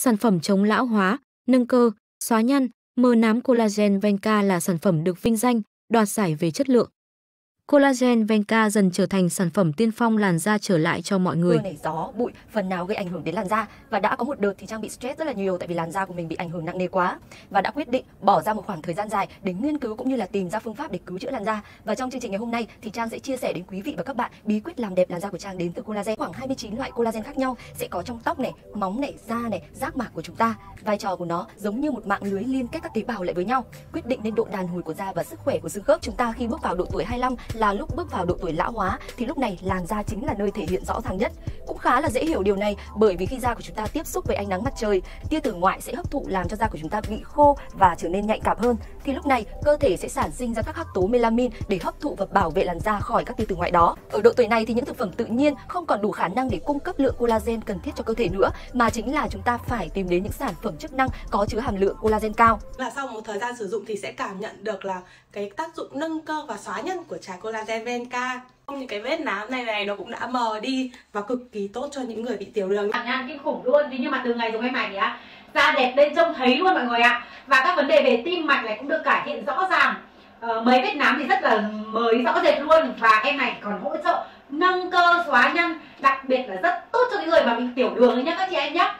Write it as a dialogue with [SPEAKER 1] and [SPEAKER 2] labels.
[SPEAKER 1] Sản phẩm chống lão hóa, nâng cơ, xóa nhăn, mờ nám collagen Venca là sản phẩm được vinh danh, đoạt giải về chất lượng. Collagen Venca dần trở thành sản phẩm tiên phong làn da trở lại cho mọi người.
[SPEAKER 2] Mưa này, gió, bụi phần nào gây ảnh hưởng đến làn da và đã có một đợt thì Trang bị stress rất là nhiều tại vì làn da của mình bị ảnh hưởng nặng nề quá và đã quyết định bỏ ra một khoảng thời gian dài để nghiên cứu cũng như là tìm ra phương pháp để cứu chữa làn da. Và trong chương trình ngày hôm nay thì Trang sẽ chia sẻ đến quý vị và các bạn bí quyết làm đẹp làn da của Trang đến từ collagen. Khoảng 29 loại collagen khác nhau sẽ có trong tóc này, móng này, da này, giác mạc của chúng ta. Vai trò của nó giống như một mạng lưới liên kết các tế bào lại với nhau, quyết định nên độ đàn hồi của da và sức khỏe của xương khớp. Chúng ta khi bước vào độ tuổi 25 là lúc bước vào độ tuổi lão hóa thì lúc này làn da chính là nơi thể hiện rõ ràng nhất. Cũng khá là dễ hiểu điều này bởi vì khi da của chúng ta tiếp xúc với ánh nắng mặt trời, tia tử ngoại sẽ hấp thụ làm cho da của chúng ta bị khô và trở nên nhạy cảm hơn. Thì lúc này cơ thể sẽ sản sinh ra các hắc tố melamin để hấp thụ và bảo vệ làn da khỏi các tia tử ngoại đó. Ở độ tuổi này thì những thực phẩm tự nhiên không còn đủ khả năng để cung cấp lượng collagen cần thiết cho cơ thể nữa mà chính là chúng ta phải tìm đến những sản phẩm chức năng có chứa hàm lượng collagen cao.
[SPEAKER 3] Là sau một thời gian sử dụng thì sẽ cảm nhận được là cái tác dụng nâng cơ và xóa nhăn của trà collagen Venca những cái vết nám này này nó cũng đã mờ đi và cực kỳ tốt cho những người bị tiểu đường.
[SPEAKER 4] Nhan kinh khủng luôn thế nhưng mà từ ngày dùng em này thì á da đẹp lên trông thấy luôn mọi người ạ. Và các vấn đề về tim mạch này cũng được cải thiện rõ ràng. Ờ, mấy vết nám thì rất là mới rõ rệt luôn. Và em này còn hỗ trợ nâng cơ xóa nhăn. Đặc biệt là rất tốt cho những người mà bị tiểu đường nhé các chị em nhé